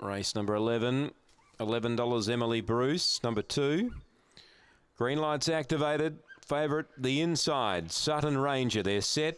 Race number 11. $11 Emily Bruce. Number two. Green lights activated. Favourite, the inside. Sutton Ranger. They're set.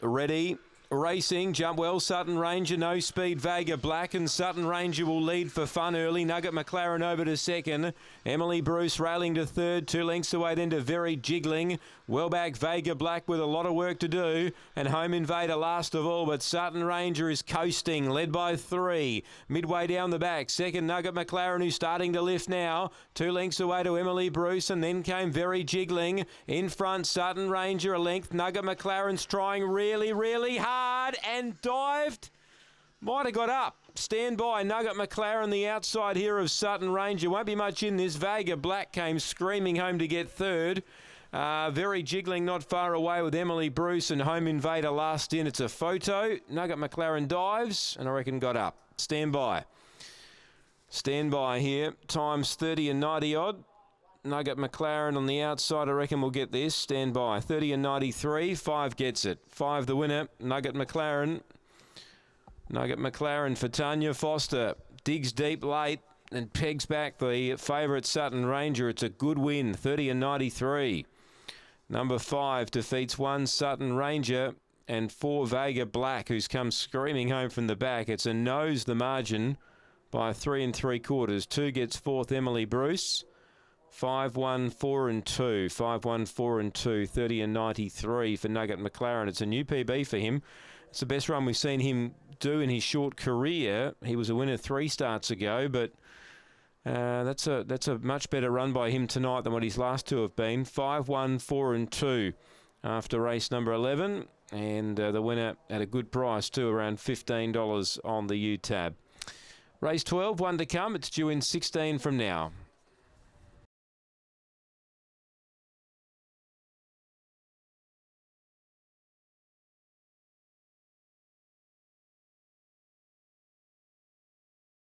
Ready. Racing, jump well, Sutton Ranger, no speed, Vega Black, and Sutton Ranger will lead for fun early. Nugget McLaren over to second. Emily Bruce railing to third, two lengths away then to Very Jiggling. Well back, Vega Black with a lot of work to do, and Home Invader last of all, but Sutton Ranger is coasting, led by three. Midway down the back, second Nugget McLaren who's starting to lift now. Two lengths away to Emily Bruce, and then came Very Jiggling. In front, Sutton Ranger, a length. Nugget McLaren's trying really, really hard hard and dived. Might have got up. Stand by. Nugget McLaren, the outside here of Sutton Ranger. Won't be much in this. Vega Black came screaming home to get third. Uh, very jiggling, not far away with Emily Bruce and Home Invader last in. It's a photo. Nugget McLaren dives and I reckon got up. Stand by. Stand by here. Times 30 and 90 odd. Nugget McLaren on the outside, I reckon we'll get this. Stand by. 30 and 93. Five gets it. Five the winner. Nugget McLaren. Nugget McLaren for Tanya Foster. Digs deep late and pegs back the favourite Sutton Ranger. It's a good win. 30 and 93. Number five defeats one Sutton Ranger and four Vega Black, who's come screaming home from the back. It's a nose the margin by three and three quarters. Two gets fourth Emily Bruce. Five, one, four, and two. Five, one, four, and two. 30 and 93 for Nugget McLaren. It's a new PB for him. It's the best run we've seen him do in his short career. He was a winner three starts ago, but uh, that's a that's a much better run by him tonight than what his last two have been. Five, one, four, and two after race number 11, and uh, the winner at a good price too, around $15 on the U tab. Race 12, one to come. It's due in 16 from now.